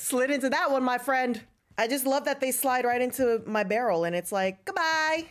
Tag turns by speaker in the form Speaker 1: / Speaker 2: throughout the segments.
Speaker 1: Slid into that one, my friend. I just love that they slide right into my barrel and it's like, goodbye.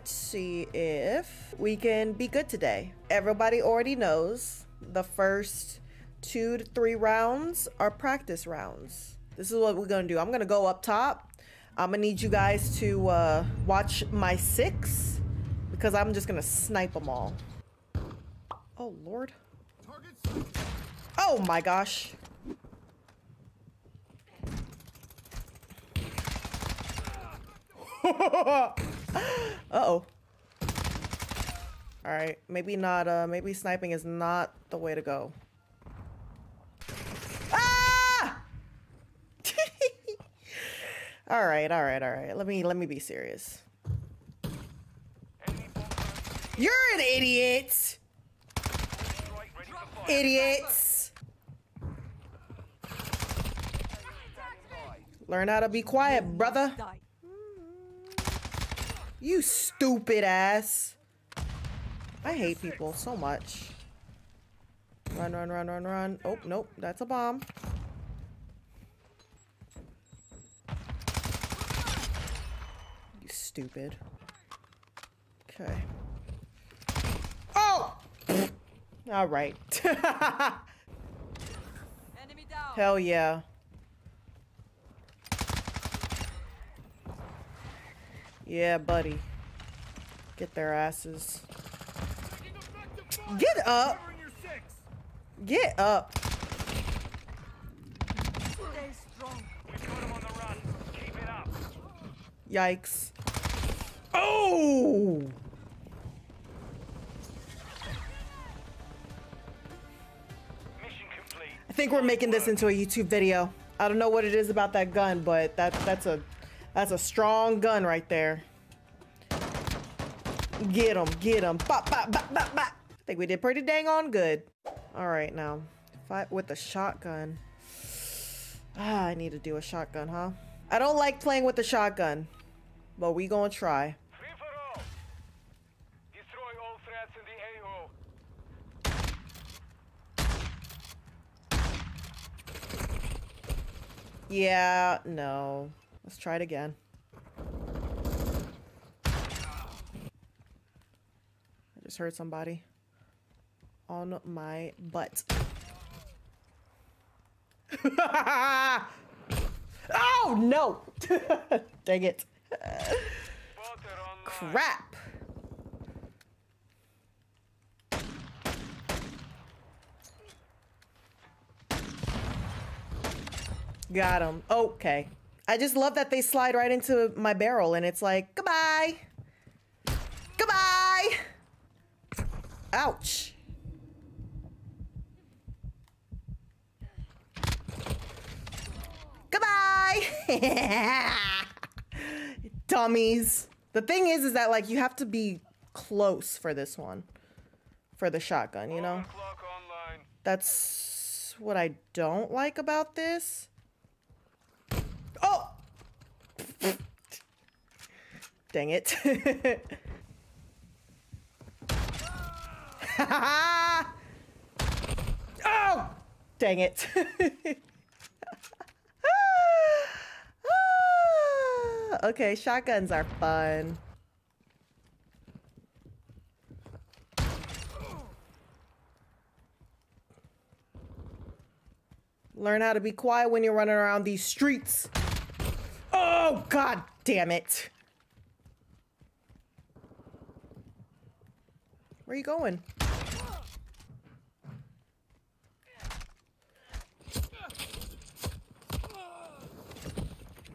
Speaker 1: Let's see if we can be good today. Everybody already knows the first two to three rounds are practice rounds. This is what we're gonna do. I'm gonna go up top. I'm gonna need you guys to uh, watch my six because I'm just gonna snipe them all. Oh, Lord. Oh my gosh. Uh-oh. Alright, maybe not, uh, maybe sniping is not the way to go. Ah! alright, alright, alright. Let me, let me be serious. You're an idiot! Idiots! Learn how to be quiet, brother. You stupid ass. I hate people so much. Run, run, run, run, run. Oh, nope. That's a bomb. You stupid. Okay. Oh! All right. Hell yeah. Yeah, buddy. Get their asses. Get up! Get up! Yikes. Oh! I think we're making this into a YouTube video. I don't know what it is about that gun, but that that's a that's a strong gun right there. Get him, get him. Bop, bop, bop, bop, bop. I think we did pretty dang on good. All right, now, fight with the shotgun. Ah, I need to do a shotgun, huh? I don't like playing with the shotgun, but we gonna try. Yeah, no. Let's try it again. I just heard somebody on my butt. oh no! Dang it. Crap. Got him. Okay. I just love that they slide right into my barrel and it's like, goodbye. Goodbye. Ouch. Goodbye. Dummies. The thing is, is that like you have to be close for this one. For the shotgun, you know? That's what I don't like about this. Oh! Dang it. oh! Dang it. okay, shotguns are fun. Learn how to be quiet when you're running around these streets. Oh, god damn it. Where are you going?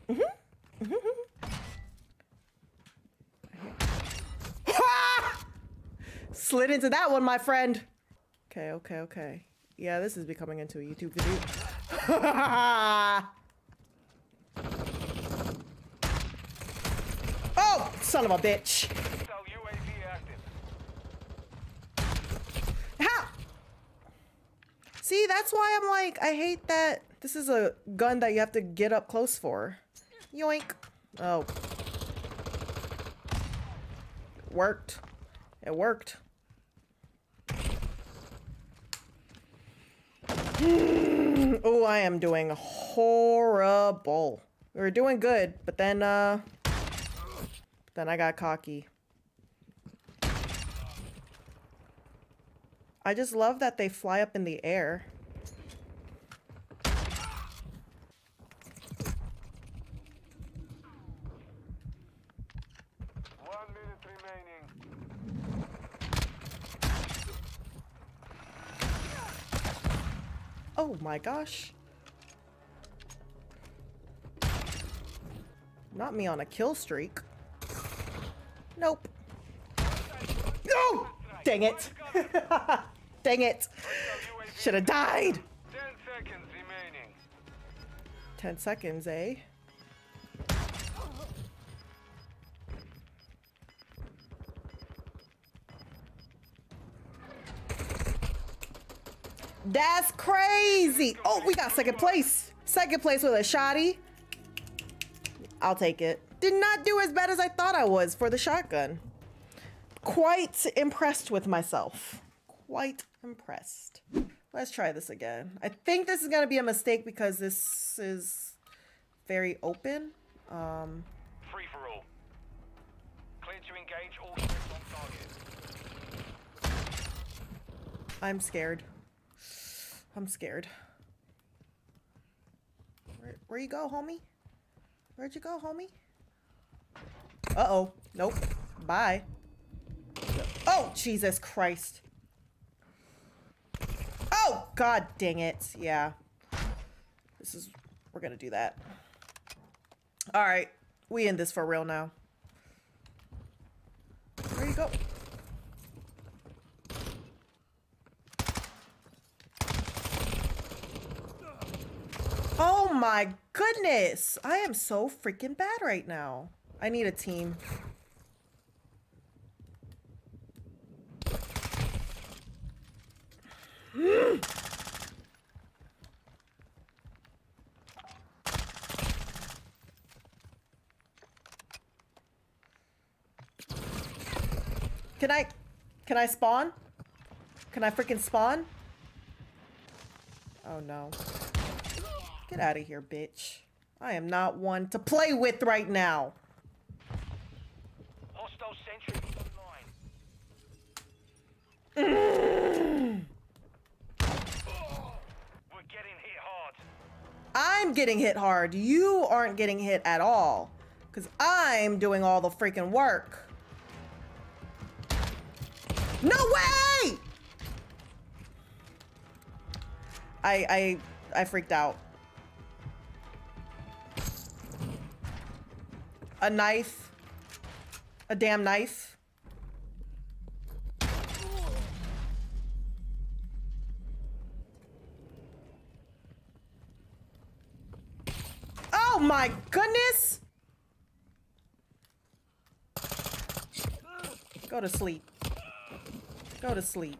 Speaker 1: Mm -hmm. Mm -hmm. Slid into that one, my friend. Okay, okay, okay. Yeah, this is becoming into a YouTube video. oh, son of a bitch. See, that's why I'm like, I hate that this is a gun that you have to get up close for. Yoink. Oh. Worked. It worked. oh, I am doing horrible. We were doing good, but then, uh, then I got cocky. I just love that they fly up in the air.
Speaker 2: One minute remaining.
Speaker 1: Oh my gosh. Not me on a kill streak. Nope. No! Dang it. Dang it. Should have died.
Speaker 2: Ten seconds remaining.
Speaker 1: 10 seconds, eh? That's crazy. Oh, we got second place. Second place with a shotty. I'll take it. Did not do as bad as I thought I was for the shotgun. Quite impressed with myself. Quite impressed. Let's try this again. I think this is gonna be a mistake because this is very open. Um,
Speaker 2: Free for all. Clear to engage all threats on target.
Speaker 1: I'm scared. I'm scared. Where, where you go, homie? Where'd you go, homie? Uh-oh. Nope. Bye. Oh, Jesus Christ. Oh, god dang it. Yeah. This is... We're gonna do that. Alright. We in this for real now. Where you go? Oh my goodness! I am so freaking bad right now. I need a team. Can I, can I spawn? Can I freaking spawn? Oh no. Get out of here, bitch. I am not one to play with right now.
Speaker 2: Hostile sentry online. We're getting hit hard.
Speaker 1: I'm getting hit hard. You aren't getting hit at all. Because I'm doing all the freaking work. No way! I, I, I freaked out. A knife. A damn knife. Oh my goodness! Go to sleep. Go to sleep.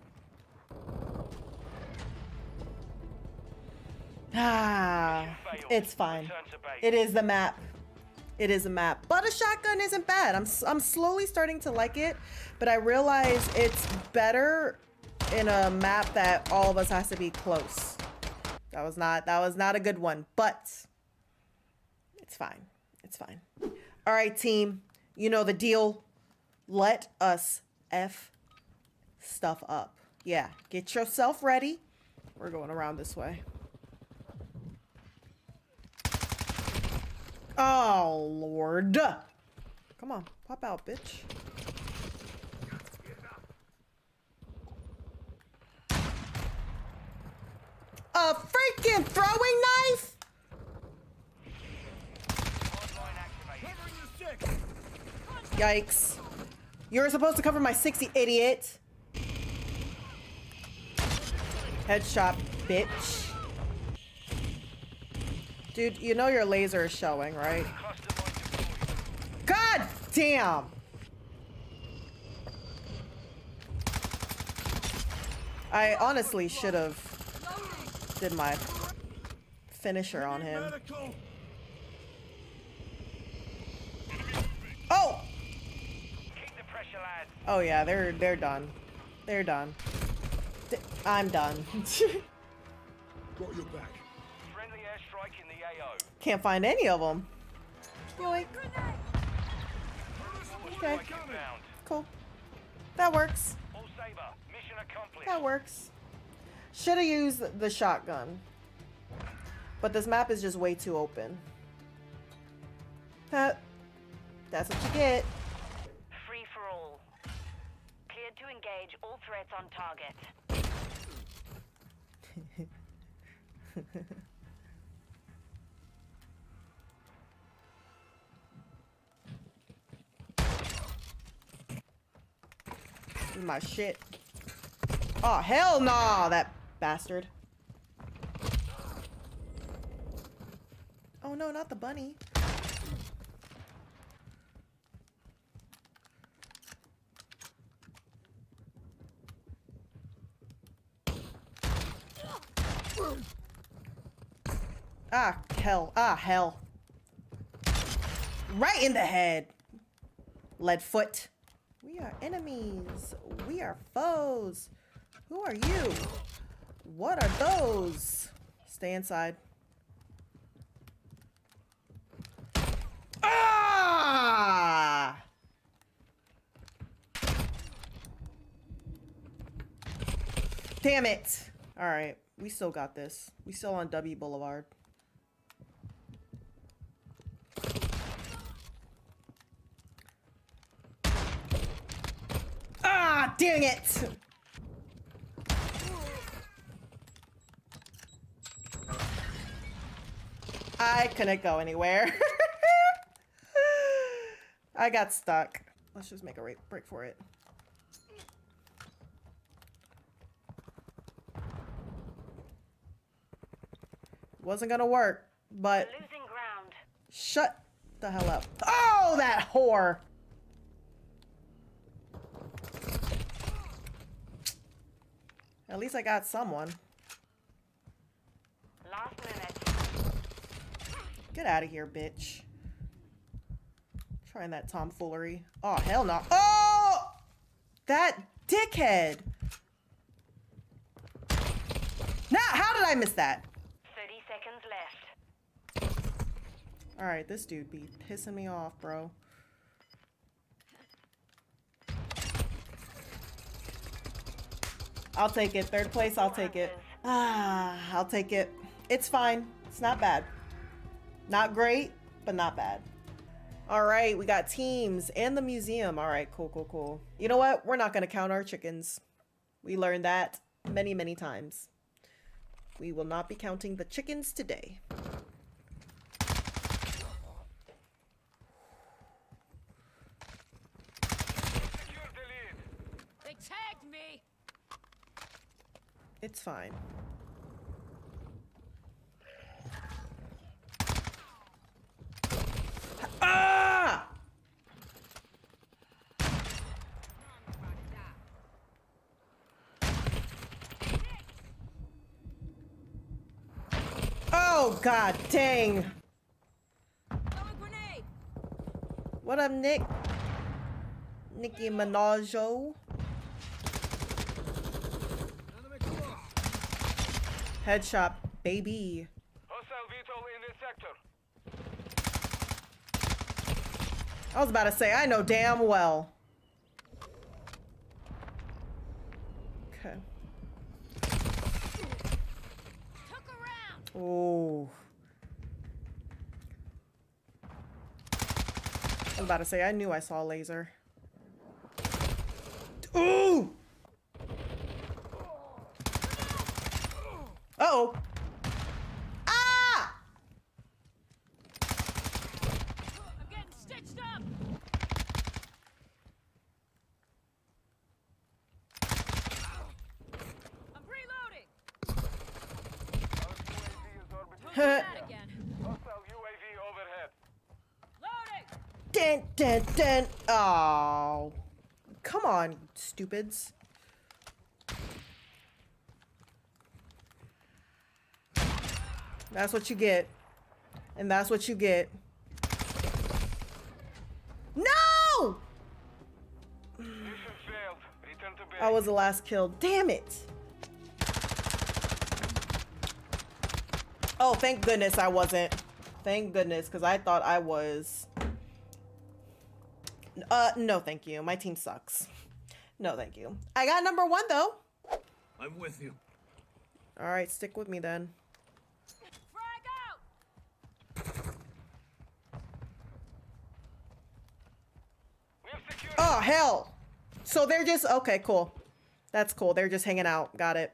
Speaker 1: Ah, it's fine. It is the map. It is a map. But a shotgun isn't bad. I'm, I'm slowly starting to like it, but I realize it's better in a map that all of us has to be close. That was not that was not a good one, but it's fine. It's fine. All right, team. You know the deal. Let us F stuff up. Yeah, get yourself ready. We're going around this way. Oh, Lord. Come on, pop out, bitch. A freaking throwing knife? Yikes. You're supposed to cover my 60, idiot. Headshot, bitch. Dude, you know your laser is showing, right? God damn! I honestly should have did my finisher on him. Oh yeah, they're they're done. They're done. D- I'm done.
Speaker 3: Got your back.
Speaker 2: Friendly airstrike in the AO.
Speaker 1: Can't find any of them. Yoink. Okay, cool. That works.
Speaker 2: All Saber, mission accomplished.
Speaker 1: That works. Should have used the shotgun. But this map is just way too open. Huh. That's what you get.
Speaker 4: Engage all threats on target.
Speaker 1: My shit. Oh, hell nah, that bastard. Oh no, not the bunny. Ah, hell. Ah, hell. Right in the head. Leadfoot. We are enemies. We are foes. Who are you? What are those? Stay inside. Ah! Damn it. All right. We still got this. We still on W Boulevard. Ah, dang it! I couldn't go anywhere. I got stuck. Let's just make a break for it. Wasn't gonna work, but
Speaker 4: Losing ground.
Speaker 1: shut the hell up. Oh, that whore! At least I got someone.
Speaker 4: Last minute.
Speaker 1: Get out of here, bitch. Trying that tomfoolery. Oh, hell no. Oh! That dickhead! Now, how did I miss that? Alright, this dude be pissing me off, bro. I'll take it. Third place, I'll take it. Ah, I'll take it. It's fine. It's not bad. Not great, but not bad. All right, we got teams and the museum. All right, cool, cool, cool. You know what? We're not going to count our chickens. We learned that many, many times. We will not be counting the chickens today.
Speaker 2: Secure the lead.
Speaker 5: They tagged me!
Speaker 1: It's fine. Ah! Oh god dang. What up, Nick? Nicki Minaj. Headshot, baby.
Speaker 2: In this sector.
Speaker 1: I was about to say, I know damn well. Okay.
Speaker 5: Took a round!
Speaker 1: Oh. I was about to say, I knew I saw a laser. Ooh! Uh-oh. Ah!
Speaker 5: I'm getting stitched up! I'm reloading!
Speaker 2: UAV is orbiting.
Speaker 5: Don't do that again.
Speaker 2: UAV overhead.
Speaker 5: Loading!
Speaker 1: Dun, dun, dun. Oh. Come on, stupids. That's what you get. And that's what you get. No!
Speaker 2: Mission failed. Return to base.
Speaker 1: I was the last kill. Damn it. Oh, thank goodness I wasn't. Thank goodness, because I thought I was. Uh, no, thank you. My team sucks. No, thank you. I got number one, though.
Speaker 3: I'm with you.
Speaker 1: All right, stick with me then.
Speaker 5: Frag out!
Speaker 2: We have secured.
Speaker 1: Oh, hell. So they're just. Okay, cool. That's cool. They're just hanging out. Got it.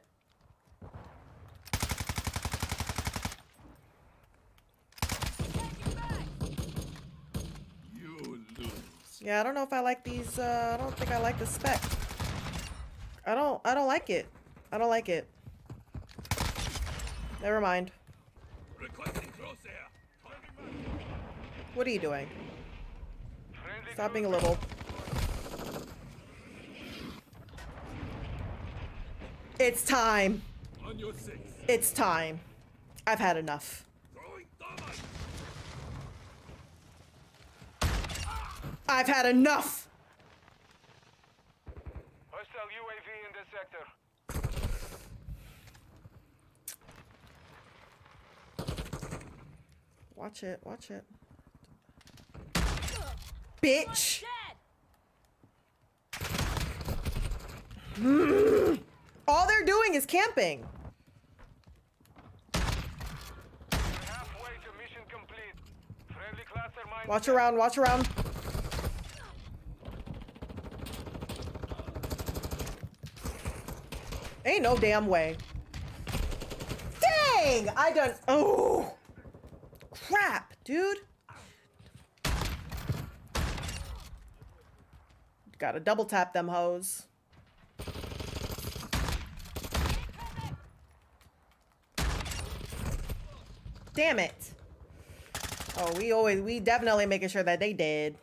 Speaker 1: Yeah, I don't know if I like these. Uh, I don't think I like the spec. I don't. I don't like it. I don't like it. Never mind. What are you doing? Stop being a little. It's time.
Speaker 3: On your six.
Speaker 1: It's time. I've had enough. I've had enough.
Speaker 2: Hostile UAV in the sector.
Speaker 1: Watch it. Watch it. Bitch. All they're doing is camping.
Speaker 2: We're halfway to mission complete. Friendly cluster mine.
Speaker 1: Watch around. Watch around. Ain't no damn way. Dang! I done. Oh! Crap, dude. Gotta double tap them hoes. Damn it. Oh, we always, we definitely making sure that they did.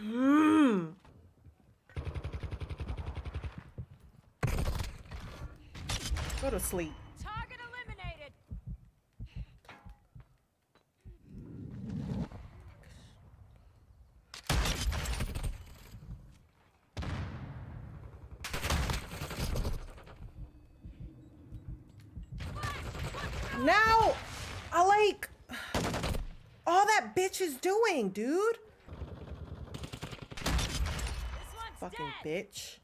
Speaker 1: Hmm. Go to sleep.
Speaker 5: Target eliminated!
Speaker 1: Now, I like all that bitch is doing, dude. Fucking
Speaker 5: dead!
Speaker 1: bitch.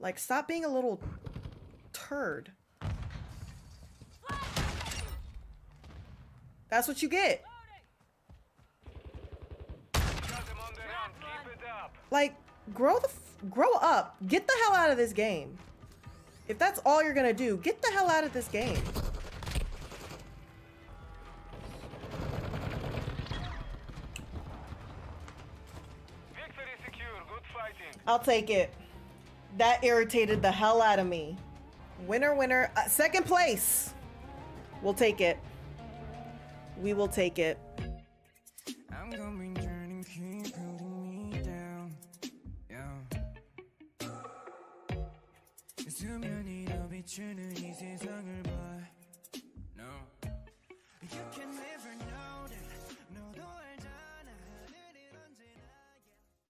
Speaker 1: Like, stop being a little turd. That's what you get.
Speaker 5: Loading!
Speaker 2: Got them on the run. Keep it up.
Speaker 1: Like, grow the f- grow up. Get the hell out of this game. If that's all you're gonna do, get the hell out of this game. I'll take it. That irritated the hell out of me. Winner, winner. Uh, second place. We'll take it. We will take it.